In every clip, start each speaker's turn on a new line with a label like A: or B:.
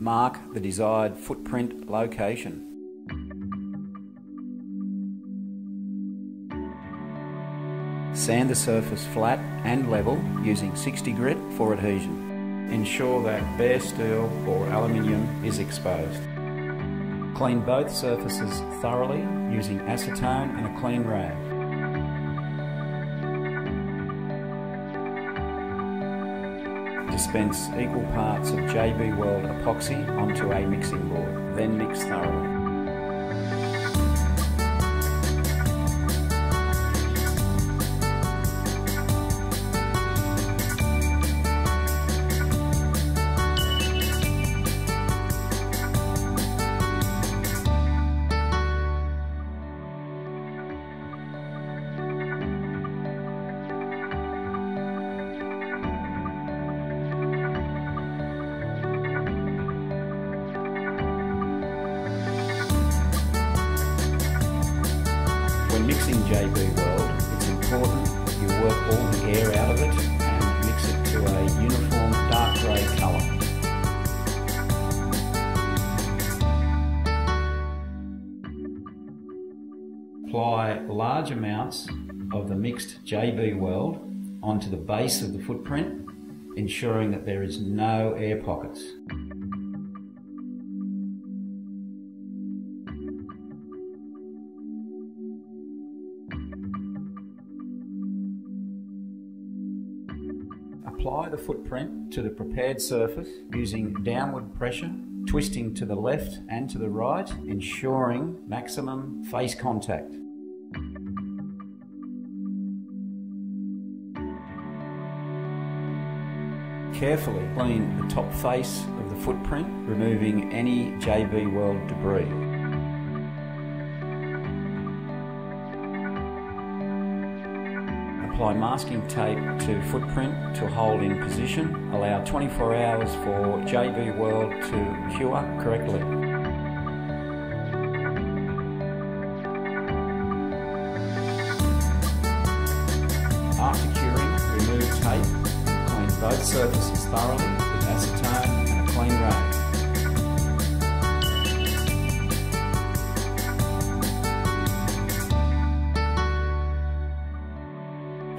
A: mark the desired footprint location. Sand the surface flat and level using 60 grit for adhesion. Ensure that bare steel or aluminium is exposed. Clean both surfaces thoroughly using acetone and a clean rag. Dispense equal parts of JB Weld epoxy onto a mixing board, then mix thoroughly. JB Weld, it's important you work all the air out of it and mix it to a uniform dark grey colour. Apply large amounts of the mixed JB Weld onto the base of the footprint, ensuring that there is no air pockets. Apply the footprint to the prepared surface using downward pressure, twisting to the left and to the right, ensuring maximum face contact. Carefully clean the top face of the footprint, removing any JB Weld debris. Apply masking tape to footprint to hold in position. Allow 24 hours for JB Weld to cure correctly. After curing, remove tape. Clean both surfaces thoroughly with acetone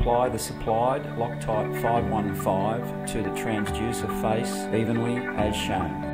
A: Apply the supplied Loctite 515 to the transducer face evenly as shown.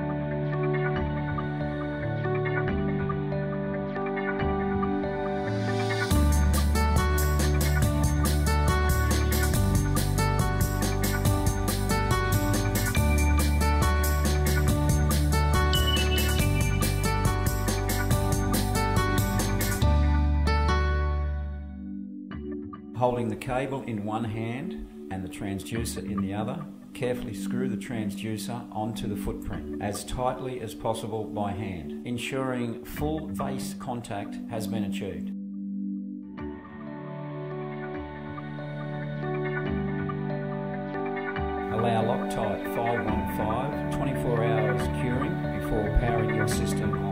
A: Holding the cable in one hand and the transducer in the other, carefully screw the transducer onto the footprint as tightly as possible by hand, ensuring full face contact has been achieved. Allow Loctite 515 24 hours curing before powering your system